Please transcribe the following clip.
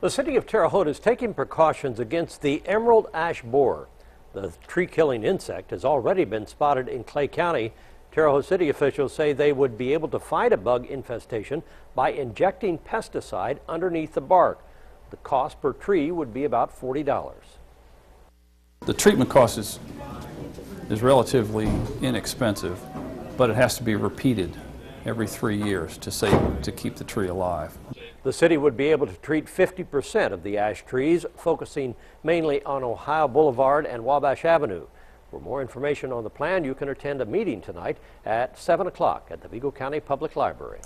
The city of Terre Haute is taking precautions against the emerald ash borer. The tree-killing insect has already been spotted in Clay County. Terre Haute City officials say they would be able to fight a bug infestation by injecting pesticide underneath the bark. The cost per tree would be about $40. The treatment cost is, is relatively inexpensive, but it has to be repeated every three years to save, to keep the tree alive. The city would be able to treat 50% of the ash trees, focusing mainly on Ohio Boulevard and Wabash Avenue. For more information on the plan, you can attend a meeting tonight at 7 o'clock at the Vigo County Public Library.